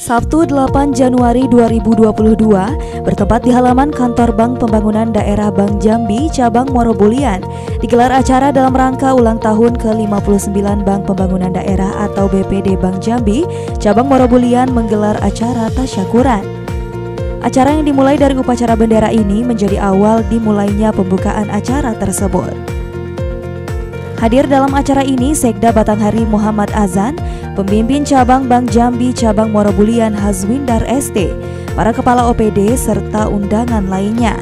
Sabtu 8 Januari 2022 bertempat di halaman kantor Bank Pembangunan Daerah Bank Jambi cabang Morobulian digelar acara dalam rangka ulang tahun ke-59 Bank Pembangunan Daerah atau BPD Bank Jambi cabang Morobulian menggelar acara tasyakuran. Acara yang dimulai dari upacara bendera ini menjadi awal dimulainya pembukaan acara tersebut. Hadir dalam acara ini Sekda Batanghari Muhammad Azan, pemimpin cabang Bank Jambi cabang Morobulian Hazwindar ST, para kepala OPD serta undangan lainnya.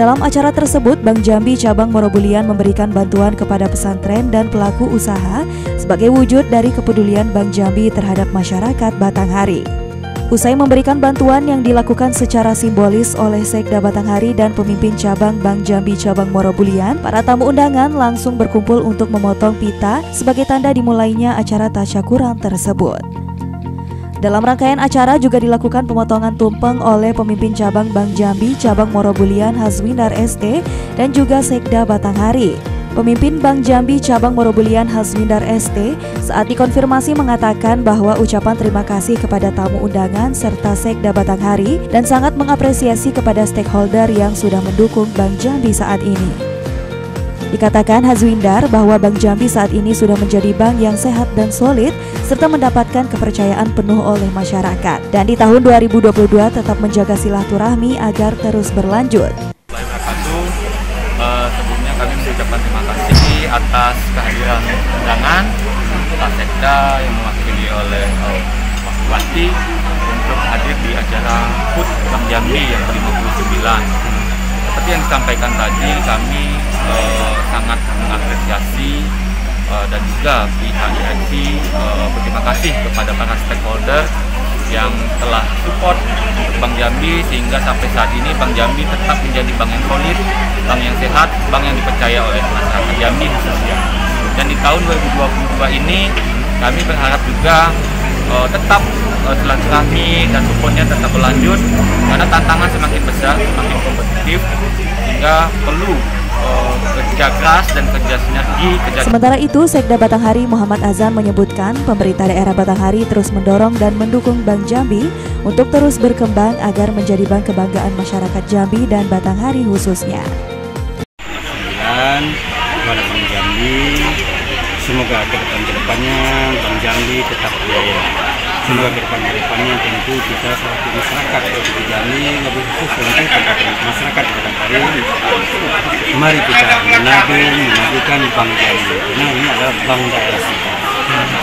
Dalam acara tersebut, Bank Jambi cabang Morobulian memberikan bantuan kepada pesantren dan pelaku usaha sebagai wujud dari kepedulian Bank Jambi terhadap masyarakat Batanghari. Usai memberikan bantuan yang dilakukan secara simbolis oleh Sekda Batanghari dan pemimpin cabang Bank Jambi cabang Morobulian, para tamu undangan langsung berkumpul untuk memotong pita sebagai tanda dimulainya acara tasyakuran tersebut. Dalam rangkaian acara juga dilakukan pemotongan tumpeng oleh pemimpin cabang Bank Jambi cabang Morobulian Hazwindar ST dan juga Sekda Batanghari. Pemimpin Bank Jambi cabang Morobulian Hasmindar ST saat dikonfirmasi mengatakan bahwa ucapan terima kasih kepada tamu undangan serta Sekda Batanghari dan sangat mengapresiasi kepada stakeholder yang sudah mendukung Bank Jambi saat ini. Dikatakan Hazwindar bahwa Bank Jambi saat ini sudah menjadi bank yang sehat dan solid serta mendapatkan kepercayaan penuh oleh masyarakat dan di tahun 2022 tetap menjaga silaturahmi agar terus berlanjut. Uh, sebelumnya kami mengucapkan terima kasih atas kehadiran undangan Pak Sekda yang mewakili oleh Pak Bupati untuk hadir di acara HUT Bank Jambi yang ke-59. Seperti yang disampaikan tadi, kami uh, sangat mengapresiasi uh, dan juga pihak direksi uh, berterima kasih kepada para stakeholder yang telah support Bank Jambi sehingga sampai saat ini Bank Jambi tetap menjadi bank yang solid, sehat, bank yang dipercaya oleh masyarakat Jambi khususnya. Dan di tahun 2022 ini kami berharap juga uh, tetap uh, silaturahmi dan supportnya tetap berlanjut karena tantangan semakin besar, semakin kompetitif sehingga perlu kerja keras dan kerja sinergi. Kerja... Sementara itu, Sekda Batanghari Muhammad Azan menyebutkan pemerintah daerah Batanghari terus mendorong dan mendukung Bank Jambi untuk terus berkembang agar menjadi bank kebanggaan masyarakat Jambi dan Batanghari khususnya. Semoga ke depan ke depannya Bank Jambi tetap jaya. Semoga ke depan ke depannya tentu kita selaku masyarakat di Jambi lebih khusus untuk masyarakat Batanghari mari kita menabung, memajukan Bank Jambi. Karena ini adalah bank daerah kita.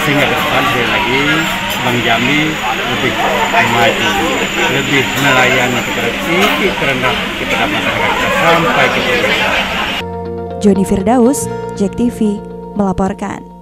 Sehingga ke depan sekali lagi Bank Jambi lebih maju, lebih melayani kepada titik terendah kepada masyarakat kita sampai ke. Joni Firdaus, Jack TV, melaporkan.